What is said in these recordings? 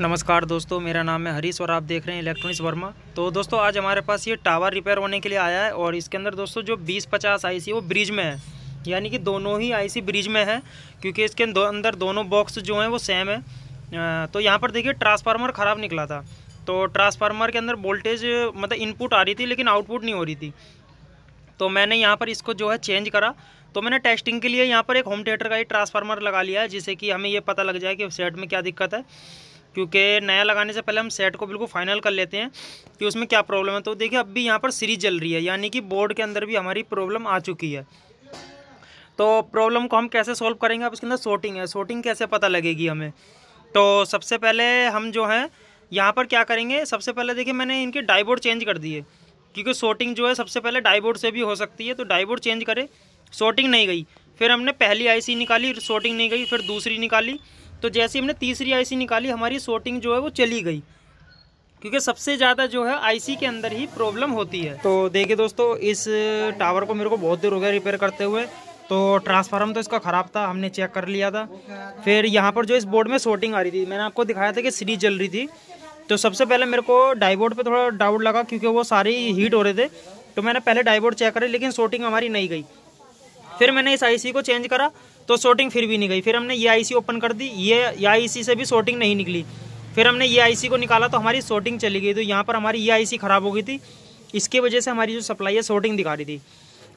नमस्कार दोस्तों, मेरा नाम है हरीश और आप देख रहे हैं इलेक्ट्रॉनिक्स वर्मा। तो दोस्तों, आज हमारे पास ये टावर रिपेयर होने के लिए आया है और इसके अंदर दोस्तों जो 2050 आईसी वो ब्रिज में है। यानी कि दोनों ही आईसी ब्रिज में है, क्योंकि इसके अंदर दोनों बॉक्स जो हैं वो सेम है। तो यहाँ पर देखिए ट्रांसफार्मर ख़राब निकला था। तो ट्रांसफार्मर के अंदर वोल्टेज मतलब इनपुट आ रही थी, लेकिन आउटपुट नहीं हो रही थी। तो मैंने यहाँ पर इसको जो है चेंज करा। तो मैंने टेस्टिंग के लिए यहाँ पर एक होम थिएटर का ही ट्रांसफार्मर लगा लिया है, जिससे कि हमें ये पता लग जाए कि सेट में क्या दिक्कत है। क्योंकि नया लगाने से पहले हम सेट को बिल्कुल फाइनल कर लेते हैं कि उसमें क्या प्रॉब्लम है। तो देखिए, अब भी यहाँ पर सीरीज़ जल रही है, यानी कि बोर्ड के अंदर भी हमारी प्रॉब्लम आ चुकी है। तो प्रॉब्लम को हम कैसे सॉल्व करेंगे? अब इसके अंदर शॉर्टिंग है। शॉर्टिंग कैसे पता लगेगी हमें? तो सबसे पहले हम जो है, यहाँ पर क्या करेंगे? सबसे पहले देखिए, मैंने इनके डाईबोर्ड चेंज कर दिए। क्योंकि शॉर्टिंग जो है, सबसे पहले डाईबोर्ड से भी हो सकती है। तो डाईबोर्ड चेंज करें। शॉर्टिंग नहीं गई। फिर हमने पहली आईसी निकाली शॉर्टिंग नहीं गई। फिर दूसरी निकाली। तो जैसे हमने तीसरी आईसी निकाली, हमारी शॉर्टिंग जो है वो चली गई। क्योंकि सबसे ज़्यादा जो है आईसी के अंदर ही प्रॉब्लम होती है। तो देखिए दोस्तों, इस टावर को मेरे को बहुत देर हो गया रिपेयर करते हुए। तो ट्रांसफार्म तो इसका ख़राब था, हमने चेक कर लिया था। फिर यहाँ पर जो इस बोर्ड में शॉर्टिंग आ रही थी, मैंने आपको दिखाया था कि सीरीज़ जल रही थी। तो सबसे पहले मेरे को डाईबोर्ड पे थोड़ा डाउट लगा, क्योंकि वो सारे हीट हो रहे थे। तो मैंने पहले डाईबोर्ड चेक करे, लेकिन शॉर्टिंग हमारी नहीं गई। फिर मैंने इस आईसी को चेंज करा तो शॉर्टिंग फिर भी नहीं गई। फिर हमने ये आईसी ओपन कर दी, ये आईसी से भी शॉर्टिंग नहीं निकली। फिर हमने ये आईसी को निकाला तो हमारी शॉर्टिंग चली गई। तो यहाँ पर हमारी ये आईसी ख़राब हो गई थी। इसकी वजह से हमारी जो सप्लाई है शॉर्टिंग दिखा रही थी।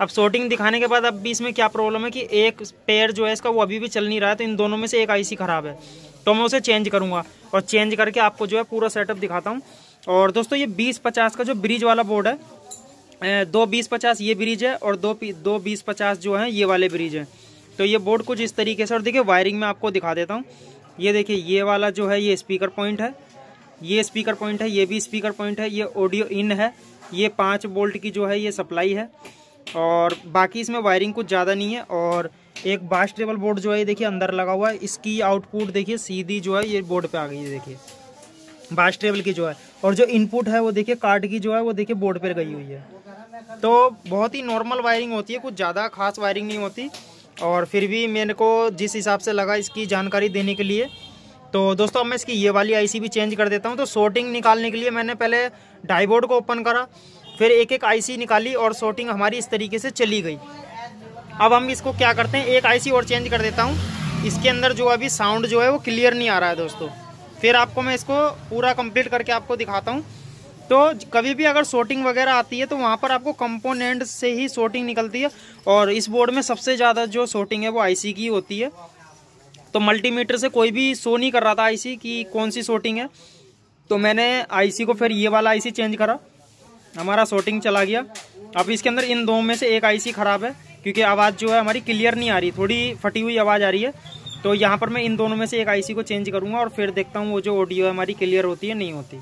अब शॉर्टिंग दिखाने के बाद अब भी इसमें क्या प्रॉब्लम है कि एक पेयर जो है इसका, वो अभी भी चल नहीं रहा है तो इन दोनों में से एक आईसी ख़राब है। तो मैं उसे चेंज करूँगा और चेंज करके आपको जो है पूरा सेटअप दिखाता हूँ। और दोस्तों, ये बीस पचास का जो ब्रिज वाला बोर्ड है दो बीस पचास ये ब्रिज है और दो दो बीस पचास जो है, ये वाले ब्रिज है। तो ये बोर्ड कुछ इस तरीके से, और देखिए वायरिंग में आपको दिखा देता हूँ। ये देखिए, ये वाला जो है, ये स्पीकर पॉइंट है। ये स्पीकर पॉइंट है, ये भी स्पीकर पॉइंट है, ये ऑडियो इन है। ये पाँच बोल्ट की जो है, ये सप्लाई है। और बाकी इसमें वायरिंग कुछ ज़्यादा नहीं है और एक बास टेबल बोर्ड जो है, ये देखिए अंदर लगा हुआ है। इसकी आउटपुट देखिए, सीधी जो है, ये बोर्ड पे आ गई है, देखिए। बास टेबल की जो है। और जो इनपुट है वो देखिए, कार्ड की जो है वो देखिए बोर्ड पर गई हुई है। तो बहुत ही नॉर्मल वायरिंग होती है, कुछ ज़्यादा खास वायरिंग नहीं होती। और फिर भी मेरे को जिस हिसाब से लगा इसकी जानकारी देने के लिए। तो दोस्तों, अब मैं इसकी ये वाली आईसी भी चेंज कर देता हूँ। तो शॉर्टिंग निकालने के लिए मैंने पहले डाईबोर्ड को ओपन करा, फिर एक एक आईसी निकाली और शॉर्टिंग हमारी इस तरीके से चली गई। अब हम इसको क्या करते हैं, एक आईसी और चेंज कर देता हूँ। इसके अंदर जो अभी साउंड जो है वो क्लियर नहीं आ रहा है दोस्तों। फिर आपको मैं इसको पूरा कंप्लीट करके आपको दिखाता हूँ। तो कभी भी अगर शॉर्टिंग वगैरह आती है तो वहाँ पर आपको कंपोनेंट से ही शॉर्टिंग निकलती है और इस बोर्ड में सबसे ज़्यादा जो शॉर्टिंग है, वो आईसी की होती है। तो मल्टीमीटर से कोई भी शो नहीं कर रहा था आईसी की कौन सी शॉर्टिंग है। तो मैंने आईसी को फिर ये वाला आईसी चेंज करा। हमारा शॉर्टिंग चला गया। अब इसके अंदर इन दो में से एक आईसी ख़राब है, क्योंकि आवाज़ जो है हमारी क्लियर नहीं आ रही, थोड़ी फटी हुई आवाज़ आ रही है। तो यहाँ पर मैं इन दोनों में से एक आईसी को चेंज करूँगा और फिर देखता हूँ वो जो ऑडियो हमारी क्लियर होती है, नहीं होती।